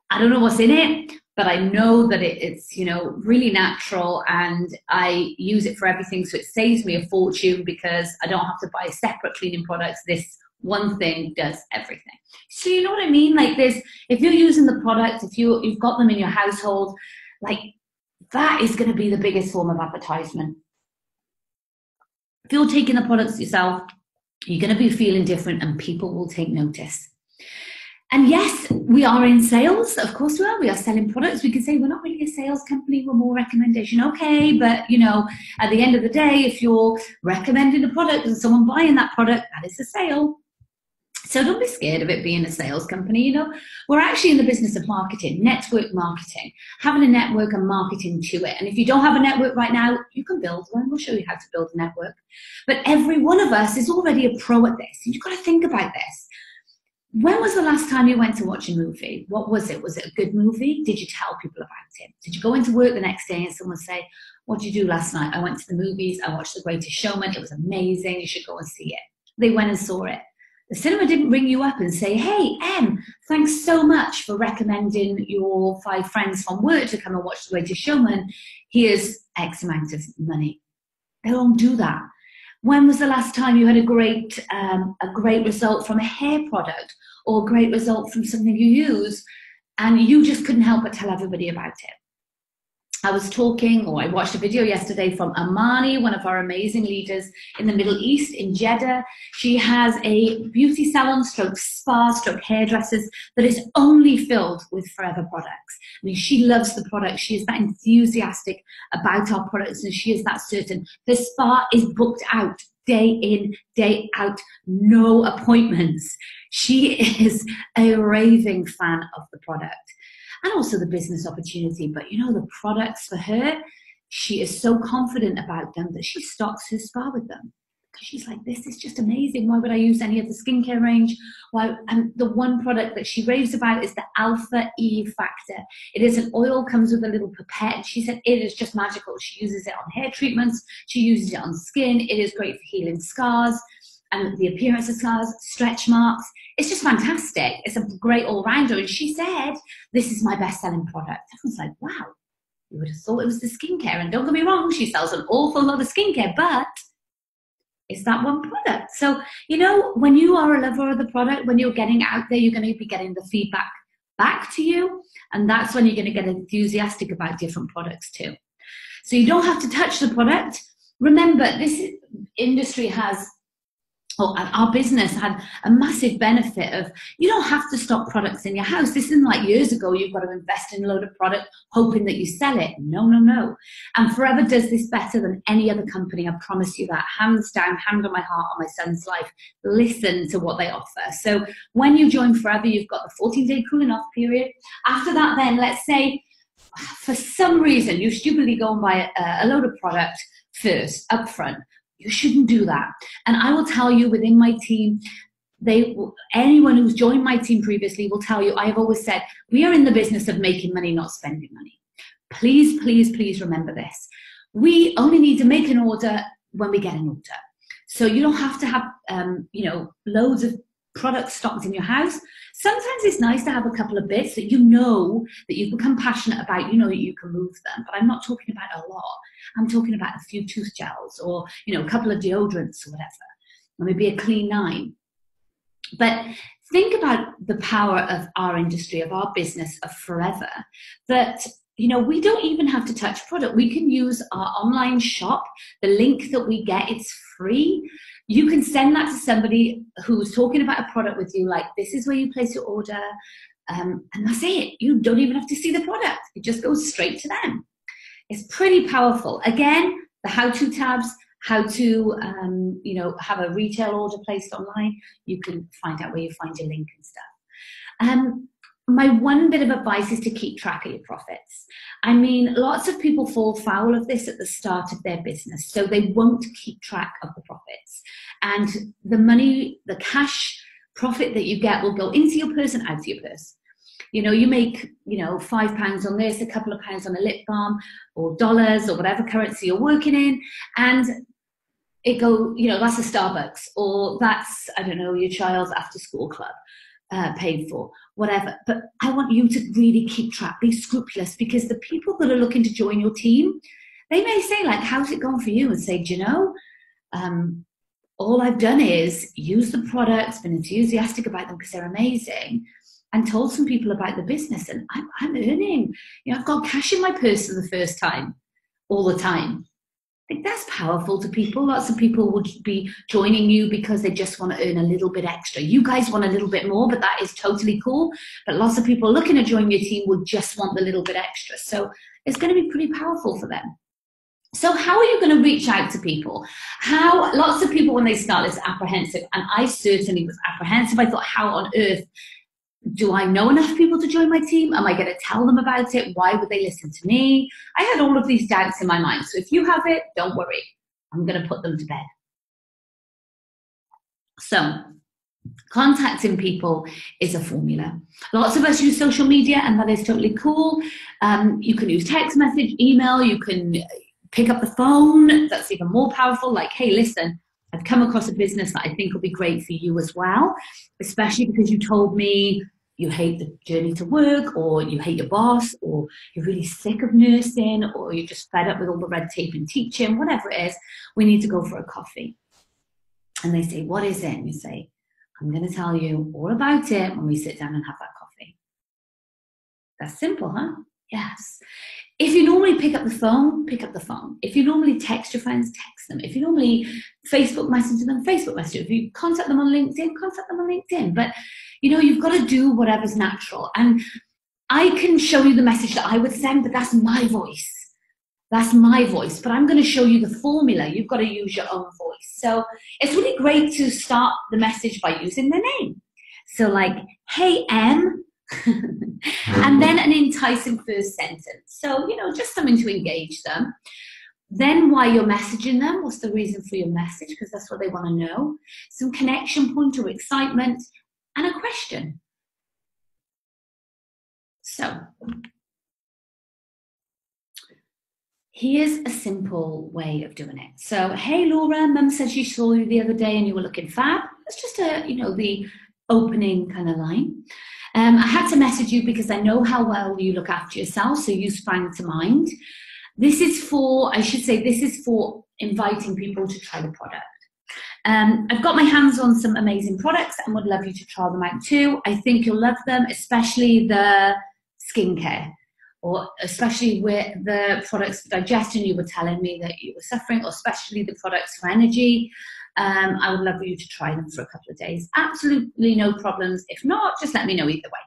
I don't know what's in it, but I know that it, it's you know really natural, and I use it for everything. So it saves me a fortune because I don't have to buy separate cleaning products. This one thing does everything. So you know what I mean? Like this, if you're using the product, if you you've got them in your household, like that is going to be the biggest form of advertisement. If you're taking the products yourself, you're going to be feeling different, and people will take notice. And yes, we are in sales. Of course, we are. We are selling products. We can say we're not really a sales company. We're more recommendation. Okay, but you know, at the end of the day, if you're recommending a product and someone buying that product, that is a sale. So don't be scared of it being a sales company. You know, we're actually in the business of marketing, network marketing, having a network and marketing to it. And if you don't have a network right now, you can build one. We'll show you how to build a network. But every one of us is already a pro at this. You've got to think about this. When was the last time you went to watch a movie? What was it? Was it a good movie? Did you tell people about it? Did you go into work the next day and someone say, What did you do last night? I went to the movies. I watched The Greatest Showman. It was amazing. You should go and see it. They went and saw it. The cinema didn't ring you up and say, hey, Em, thanks so much for recommending your five friends from work to come and watch The Greatest Showman. Here's X amount of money. They don't do that. When was the last time you had a great, um, a great result from a hair product or a great result from something you use and you just couldn't help but tell everybody about it? I was talking, or I watched a video yesterday from Amani, one of our amazing leaders in the Middle East, in Jeddah. She has a beauty salon, stroke spa, stroke hairdressers that is only filled with forever products. I mean, she loves the product. She is that enthusiastic about our products, and she is that certain. The spa is booked out day in, day out, no appointments. She is a raving fan of the product and also the business opportunity. But you know, the products for her, she is so confident about them that she stocks her spa with them. Because she's like, this is just amazing. Why would I use any of the skincare range? Why? And the one product that she raves about is the Alpha E Factor. It is an oil, comes with a little pipette. She said it is just magical. She uses it on hair treatments. She uses it on skin. It is great for healing scars and the appearance of scars, stretch marks. It's just fantastic. It's a great all rounder. And she said, This is my best selling product. I was like, Wow, you would have thought it was the skincare. And don't get me wrong, she sells an awful lot of skincare, but it's that one product. So, you know, when you are a lover of the product, when you're getting out there, you're going to be getting the feedback back to you. And that's when you're going to get enthusiastic about different products too. So you don't have to touch the product. Remember, this industry has or our business had a massive benefit of you don't have to stock products in your house. This isn't like years ago you've got to invest in a load of product hoping that you sell it. No, no, no. And Forever does this better than any other company. I promise you that. Hands down, hand on my heart, on my son's life. Listen to what they offer. So when you join Forever, you've got the 14 day cooling off period. After that, then let's say for some reason you stupidly go and buy a, a load of product first upfront you shouldn't do that. And I will tell you within my team, they anyone who's joined my team previously will tell you I have always said we are in the business of making money, not spending money. Please, please, please remember this. We only need to make an order when we get an order. So you don't have to have um, you know loads of products stocked in your house. Sometimes it's nice to have a couple of bits that you know that you've become passionate about, you know that you can move them. But I'm not talking about a lot. I'm talking about a few tooth gels or, you know, a couple of deodorants or whatever. Or maybe a clean nine. But think about the power of our industry, of our business, of forever, that you know we don't even have to touch product we can use our online shop the link that we get it's free you can send that to somebody who's talking about a product with you, like, this is where you place your order, um, and that's it. You don't even have to see the product, it just goes straight to them. It's pretty powerful. Again, the how to tabs, how to um, you know have a retail order placed online you can find out where you find your link and stuff um, my one bit of advice is to keep track of your profits. I mean, lots of people fall foul of this at the start of their business, so they won't keep track of the profits. And the money, the cash profit that you get will go into your purse and out of your purse. You know, you make, you know, five pounds on this, a couple of pounds on a lip balm, or dollars, or whatever currency you're working in, and it go, you know, that's a Starbucks, or that's, I don't know, your child's after school club. Uh, paid for, whatever. But I want you to really keep track, be scrupulous, because the people that are looking to join your team, they may say, like, how's it gone for you? And say, do you know, um, all I've done is use the products, been enthusiastic about them because they're amazing, and told some people about the business, and I'm, I'm earning. You know, I've got cash in my purse for the first time, all the time. I think that's powerful to people. Lots of people would be joining you because they just want to earn a little bit extra. You guys want a little bit more, but that is totally cool. But lots of people looking to join your team would just want the little bit extra. So it's going to be pretty powerful for them. So how are you going to reach out to people? How lots of people when they start is apprehensive, and I certainly was apprehensive. I thought, how on earth do I know enough people to join my team? Am I going to tell them about it? Why would they listen to me? I had all of these doubts in my mind. So if you have it, don't worry. I'm going to put them to bed. So, contacting people is a formula. Lots of us use social media, and that is totally cool. Um, you can use text message, email, you can pick up the phone. That's even more powerful. Like, hey, listen, I've come across a business that I think will be great for you as well, especially because you told me you hate the journey to work, or you hate your boss, or you're really sick of nursing, or you're just fed up with all the red tape in teaching, whatever it is, we need to go for a coffee. And they say, What is it? And you say, I'm going to tell you all about it when we sit down and have that coffee. That's simple, huh? Yes. If you normally pick up the phone, pick up the phone. If you normally text your friends, text them. If you normally Facebook message them, Facebook message. Them. If you contact them on LinkedIn, contact them on LinkedIn. But you know, you've got to do whatever's natural. And I can show you the message that I would send, but that's my voice. That's my voice. But I'm going to show you the formula. You've got to use your own voice. So it's really great to start the message by using their name. So, like, hey, Em, and then an enticing first sentence. So, you know, just something to engage them. Then, why you're messaging them, what's the reason for your message? Because that's what they want to know. Some connection point or excitement, and a question. So, here's a simple way of doing it. So, hey Laura, mum said she saw you the other day and you were looking fab. That's just a, you know, the opening kind of line. Um, I had to message you because I know how well you look after yourself, so you sprang to mind. This is for, I should say, this is for inviting people to try the product. Um, I've got my hands on some amazing products and would love you to try them out too. I think you'll love them, especially the skincare or especially with the products for digestion. You were telling me that you were suffering, or especially the products for energy. Um, I would love for you to try them for a couple of days. Absolutely no problems. If not, just let me know either way.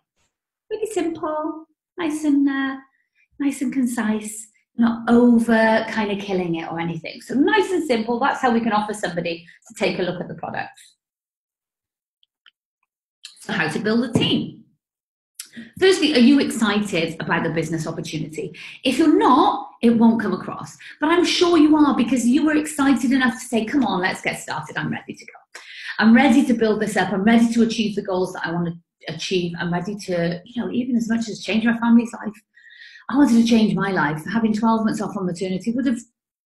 Really simple, nice and uh, nice and concise, not over kind of killing it or anything. So nice and simple. That's how we can offer somebody to take a look at the product. So how to build a team. Firstly, are you excited about the business opportunity? If you're not, it won't come across. But I'm sure you are because you were excited enough to say, come on, let's get started. I'm ready to go. I'm ready to build this up. I'm ready to achieve the goals that I want to achieve. I'm ready to, you know, even as much as change my family's life. I wanted to change my life. Having 12 months off on maternity would have,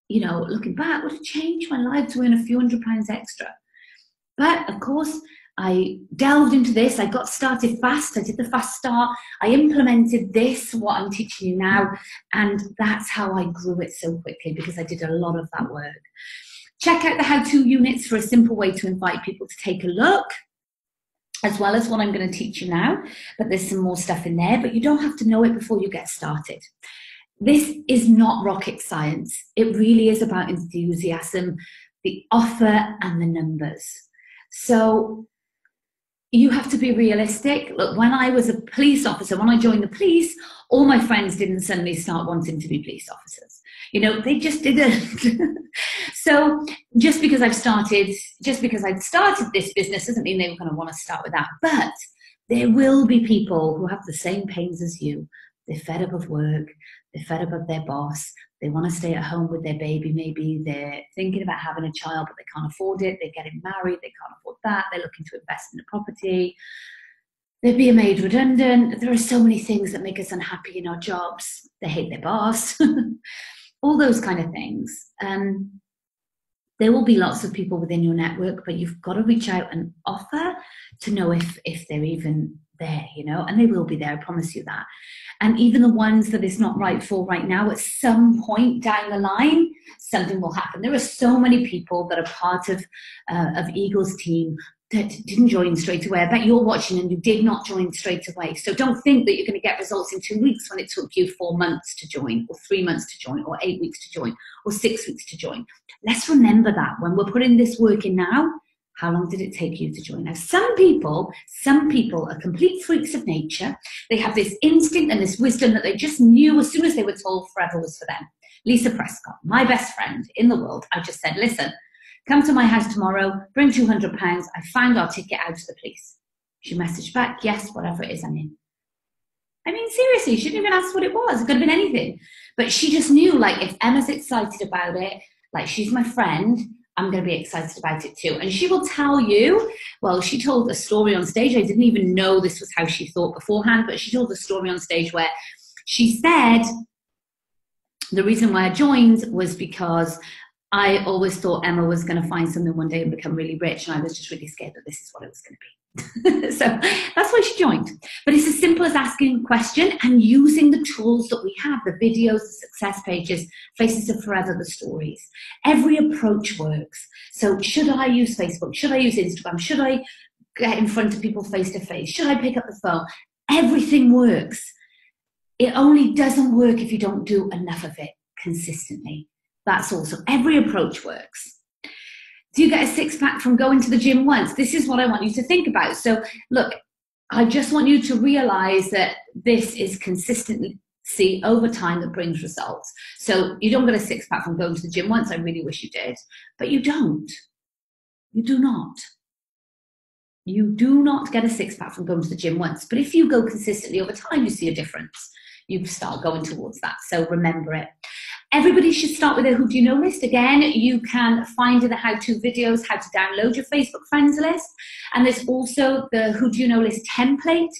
you know, looking back, would have changed my life to earn a few hundred pounds extra. But of course, I delved into this. I got started fast. I did the fast start. I implemented this, what I'm teaching you now, and that's how I grew it so quickly because I did a lot of that work. Check out the how to units for a simple way to invite people to take a look, as well as what I'm going to teach you now. But there's some more stuff in there, but you don't have to know it before you get started. This is not rocket science, it really is about enthusiasm, the offer, and the numbers. So you have to be realistic. Look, when I was a police officer, when I joined the police, all my friends didn't suddenly start wanting to be police officers. You know, they just didn't. so just because I've started, just because I'd started this business doesn't mean they were going to want to start with that. But there will be people who have the same pains as you. They're fed up of work. They're fed up of their boss. They want to stay at home with their baby, maybe. They're thinking about having a child, but they can't afford it. They're getting married. They can't afford that. They're looking to invest in a property. they're being made redundant. There are so many things that make us unhappy in our jobs. They hate their boss, all those kind of things. Um, there will be lots of people within your network, but you've got to reach out and offer to know if if they're even there, you know, and they will be there. I promise you that. And even the ones that it's not right for right now, at some point down the line, something will happen. There are so many people that are part of uh, of Eagle's team that didn't join straight away. I bet you're watching and you did not join straight away. So don't think that you're going to get results in two weeks when it took you four months to join, or three months to join, or eight weeks to join, or six weeks to join. Let's remember that when we're putting this work in now. How long did it take you to join? Now, some people, some people are complete freaks of nature. They have this instinct and this wisdom that they just knew as soon as they were told forever was for them. Lisa Prescott, my best friend in the world, I just said, listen, Come to my house tomorrow, bring £200. I found our ticket out to the police. She messaged back, yes, whatever it is, I'm in. I mean, seriously, she didn't even ask what it was. It could have been anything. But she just knew, like, if Emma's excited about it, like, she's my friend, I'm going to be excited about it too. And she will tell you, well, she told a story on stage. I didn't even know this was how she thought beforehand, but she told a story on stage where she said, the reason why I joined was because I always thought Emma was going to find something one day and become really rich, and I was just really scared that this is what it was going to be. so that's why she joined. But it's as simple as asking a question and using the tools that we have the videos, the success pages, Faces of Forever, the stories. Every approach works. So, should I use Facebook? Should I use Instagram? Should I get in front of people face to face? Should I pick up the phone? Everything works. It only doesn't work if you don't do enough of it consistently. That's also every approach works. Do you get a six pack from going to the gym once? This is what I want you to think about. So, look, I just want you to realize that this is consistency over time that brings results. So, you don't get a six pack from going to the gym once. I really wish you did, but you don't. You do not. You do not get a six pack from going to the gym once. But if you go consistently over time, you see a difference. You start going towards that. So, remember it. Everybody should start with a who do you know list. Again, you can find in the how to videos how to download your Facebook friends list. And there's also the who do you know list template.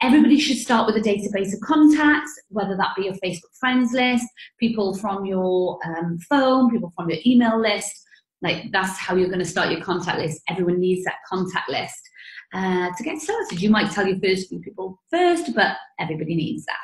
Everybody should start with a database of contacts, whether that be your Facebook friends list, people from your um, phone, people from your email list. Like that's how you're going to start your contact list. Everyone needs that contact list uh, to get started. You might tell your first few people first, but everybody needs that.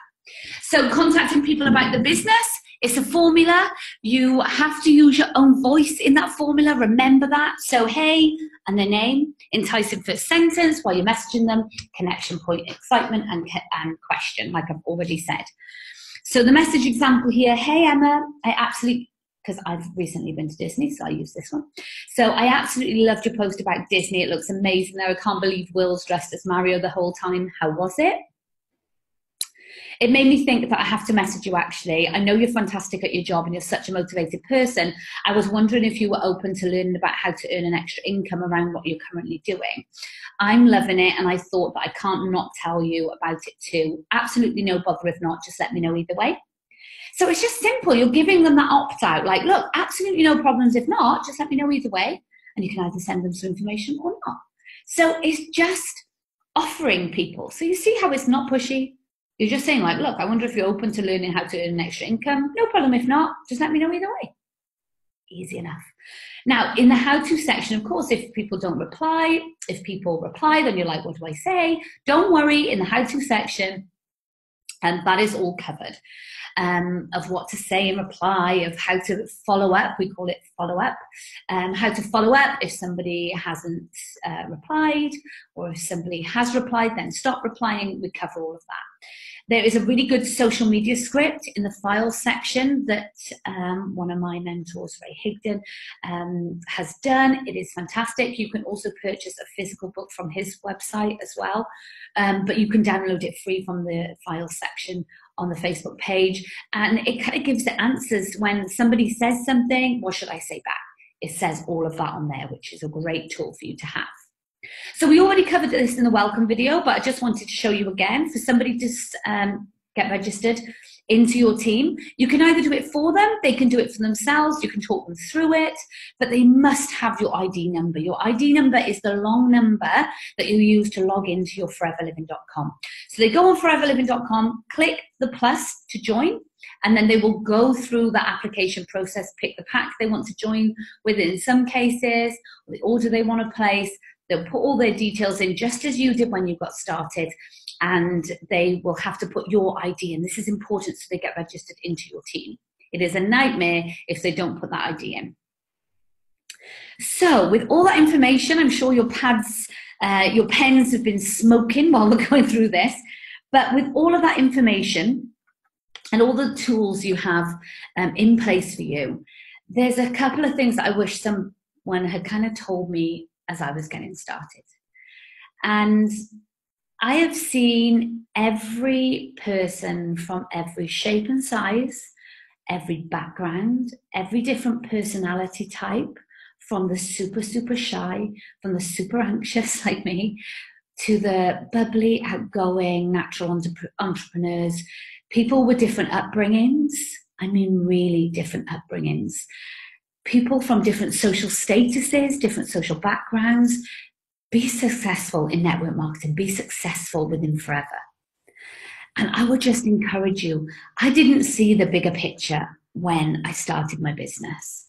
So contacting people about the business it's a formula. You have to use your own voice in that formula. Remember that. So, hey, and the name, enticing first sentence while you're messaging them, connection point, excitement, and, and question, like I've already said. So, the message example here hey, Emma, I absolutely because I've recently been to Disney, so I use this one. So I absolutely loved your post about Disney. It looks amazing there. I can't believe Will's dressed as Mario the whole time. How was it? It made me think that I have to message you actually. I know you're fantastic at your job and you're such a motivated person. I was wondering if you were open to learning about how to earn an extra income around what you're currently doing. I'm loving it and I thought that I can't not tell you about it too. Absolutely no bother if not, just let me know either way. So it's just simple. You're giving them that opt out. Like, look, absolutely no problems. If not, just let me know either way. And you can either send them some information or not. So it's just offering people. So you see how it's not pushy, you're just saying, like, look, I wonder if you're open to learning how to earn an extra income. No problem. If not, just let me know either way. Easy enough. Now, in the how to section, of course, if people don't reply, if people reply, then you're like, what do I say? Don't worry, in the how to section, and that is all covered. Um, of what to say in reply, of how to follow up. We call it follow up. Um, how to follow up if somebody hasn't uh, replied, or if somebody has replied, then stop replying. We cover all of that. There is a really good social media script in the file section that um, one of my mentors, Ray Higdon, um, has done. It is fantastic. You can also purchase a physical book from his website as well, um, but you can download it free from the file section on the Facebook page. And it kind of gives the answers when somebody says something, what should I say back? It says all of that on there, which is a great tool for you to have. So we already covered this in the welcome video, but I just wanted to show you again for somebody to um, get registered into your team. You can either do it for them, they can do it for themselves, you can talk them through it, but they must have your ID number. Your ID number is the long number that you use to log into your foreverliving.com. So they go on foreverliving.com, click the plus to join, and then they will go through the application process, pick the pack they want to join with in some cases, the order they want to place. They'll put all their details in just as you did when you got started and they will have to put your ID in. This is important so they get registered into your team. It is a nightmare if they don't put that ID in. So, with all that information, I'm sure your pads, uh, your pens have been smoking while we're going through this. But with all of that information and all the tools you have um, in place for you, there's a couple of things that I wish someone had kind of told me as I was getting started. And I have seen every person from every shape and size, every background, every different personality type, from the super, super shy, from the super anxious like me, to the bubbly, outgoing, natural entrepreneurs, people with different upbringings. I mean, really different upbringings. People from different social statuses, different social backgrounds, be successful in network marketing, be successful within forever. And I would just encourage you. I didn't see the bigger picture when I started my business.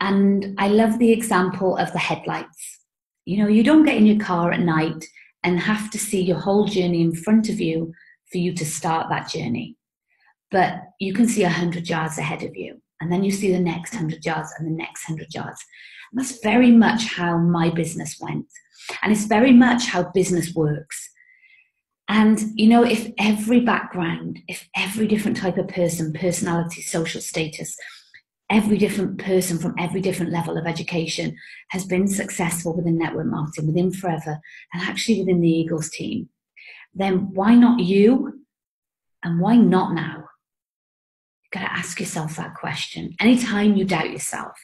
And I love the example of the headlights. You know, you don't get in your car at night and have to see your whole journey in front of you for you to start that journey. But you can see a hundred yards ahead of you. And then you see the next hundred yards and the next hundred yards. And that's very much how my business went. And it's very much how business works. And, you know, if every background, if every different type of person, personality, social status, every different person from every different level of education has been successful within network marketing, within Forever, and actually within the Eagles team, then why not you? And why not now? You've got to ask yourself that question. Anytime you doubt yourself,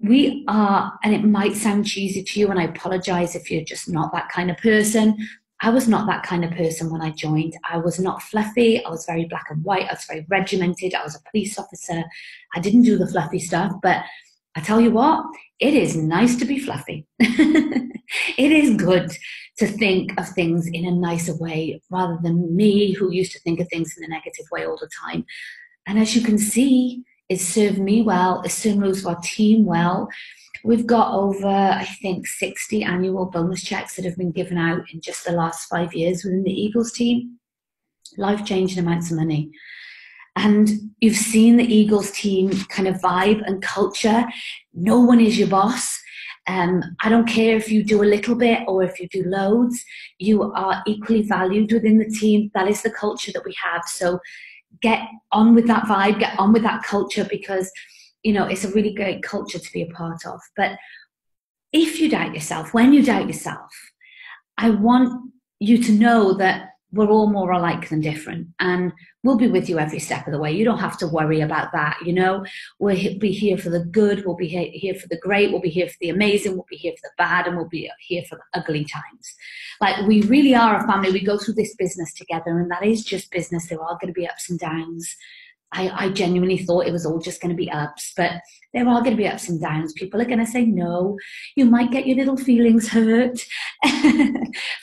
we are, and it might sound cheesy to you, and I apologize if you're just not that kind of person. I was not that kind of person when I joined. I was not fluffy. I was very black and white. I was very regimented. I was a police officer. I didn't do the fluffy stuff, but I tell you what, it is nice to be fluffy. it is good to think of things in a nicer way rather than me who used to think of things in a negative way all the time. And as you can see, it's served me well. It's served our team well. We've got over, I think, 60 annual bonus checks that have been given out in just the last five years within the Eagles team. Life changing amounts of money. And you've seen the Eagles team kind of vibe and culture. No one is your boss. Um, I don't care if you do a little bit or if you do loads, you are equally valued within the team. That is the culture that we have. So get on with that vibe, get on with that culture because, you know, it's a really great culture to be a part of. But if you doubt yourself, when you doubt yourself, I want you to know that we're all more alike than different and we'll be with you every step of the way. You don't have to worry about that you know? We'll be here for the good we'll be here for the great we'll be here for the amazing we'll be here for the bad and we'll be here for the ugly times. Like we really are a family. We go through this business together and that is just business. There are going to be ups and downs I, I genuinely thought it was all just going to be ups, but there are going to be ups and downs. People are going to say no. You might get your little feelings hurt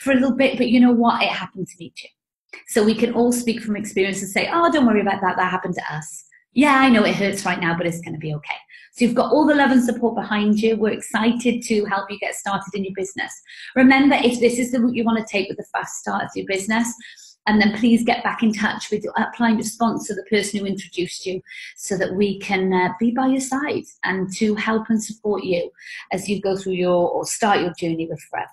for a little bit, but you know what? It happened to me too. So we can all speak from experience and say, oh, don't worry about that. That happened to us. Yeah, I know it hurts right now, but it's going to be okay. So you've got all the love and support behind you. We're excited to help you get started in your business. Remember, if this is the route you want to take with the fast start of your business, and then please get back in touch with your upline, sponsor, the person who introduced you, so that we can uh, be by your side and to help and support you as you go through your or start your journey with Forever.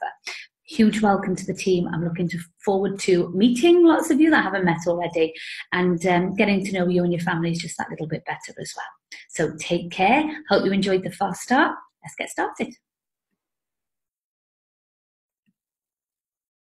Huge welcome to the team. I'm looking to forward to meeting lots of you that I haven't met already and um, getting to know you and your families just that little bit better as well. So take care. Hope you enjoyed the fast start. Let's get started.